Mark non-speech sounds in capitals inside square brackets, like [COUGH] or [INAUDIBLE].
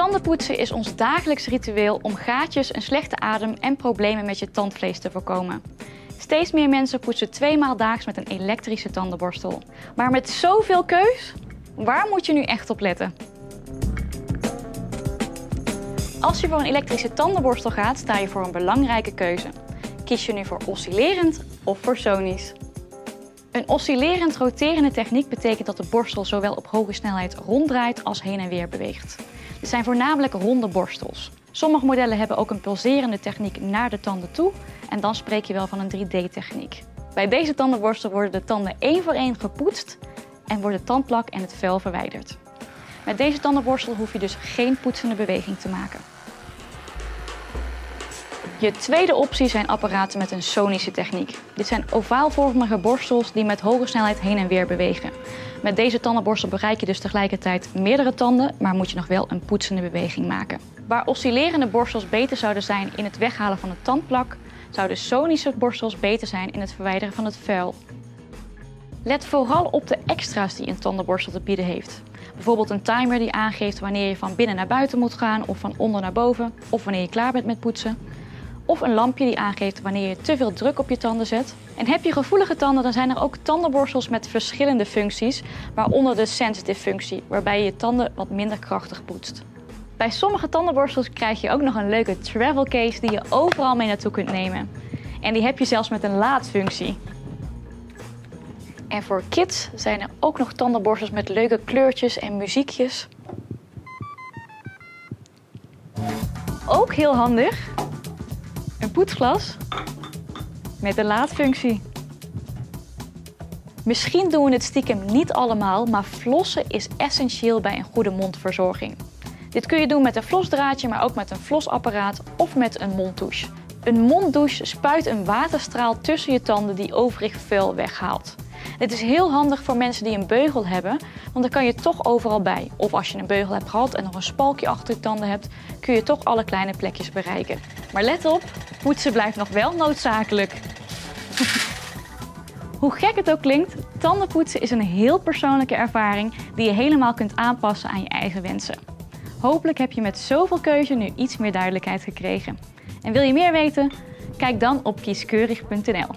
Tandenpoetsen is ons dagelijks ritueel om gaatjes, een slechte adem en problemen met je tandvlees te voorkomen. Steeds meer mensen poetsen tweemaal daags met een elektrische tandenborstel. Maar met zoveel keus, waar moet je nu echt op letten? Als je voor een elektrische tandenborstel gaat, sta je voor een belangrijke keuze. Kies je nu voor oscillerend of voor sonisch? Een oscillerend roterende techniek betekent dat de borstel zowel op hoge snelheid ronddraait als heen en weer beweegt. Dit zijn voornamelijk ronde borstels. Sommige modellen hebben ook een pulserende techniek naar de tanden toe en dan spreek je wel van een 3D-techniek. Bij deze tandenborstel worden de tanden één voor één gepoetst en worden tandplak en het vel verwijderd. Met deze tandenborstel hoef je dus geen poetsende beweging te maken. Je tweede optie zijn apparaten met een sonische techniek. Dit zijn ovaalvormige borstels die met hoge snelheid heen en weer bewegen. Met deze tandenborstel bereik je dus tegelijkertijd meerdere tanden, maar moet je nog wel een poetsende beweging maken. Waar oscillerende borstels beter zouden zijn in het weghalen van het tandplak, zouden sonische borstels beter zijn in het verwijderen van het vuil. Let vooral op de extra's die een tandenborstel te bieden heeft. Bijvoorbeeld een timer die aangeeft wanneer je van binnen naar buiten moet gaan of van onder naar boven, of wanneer je klaar bent met poetsen. Of een lampje die aangeeft wanneer je te veel druk op je tanden zet. En heb je gevoelige tanden, dan zijn er ook tandenborstels met verschillende functies, waaronder de sensitive functie, waarbij je je tanden wat minder krachtig poetst. Bij sommige tandenborstels krijg je ook nog een leuke travel case die je overal mee naartoe kunt nemen. En die heb je zelfs met een laadfunctie. En voor kids zijn er ook nog tandenborstels met leuke kleurtjes en muziekjes. Ook heel handig. Met een laadfunctie. Misschien doen we het stiekem niet allemaal, maar flossen is essentieel bij een goede mondverzorging. Dit kun je doen met een flosdraadje, maar ook met een flosapparaat of met een monddouche. Een monddouche spuit een waterstraal tussen je tanden die overig vuil weghaalt. Dit is heel handig voor mensen die een beugel hebben, want dan kan je toch overal bij. Of als je een beugel hebt gehad en nog een spalkje achter je tanden hebt, kun je toch alle kleine plekjes bereiken. Maar let op, poetsen blijft nog wel noodzakelijk. [LAUGHS] Hoe gek het ook klinkt, tandenpoetsen is een heel persoonlijke ervaring die je helemaal kunt aanpassen aan je eigen wensen. Hopelijk heb je met zoveel keuze nu iets meer duidelijkheid gekregen. En wil je meer weten? Kijk dan op kieskeurig.nl.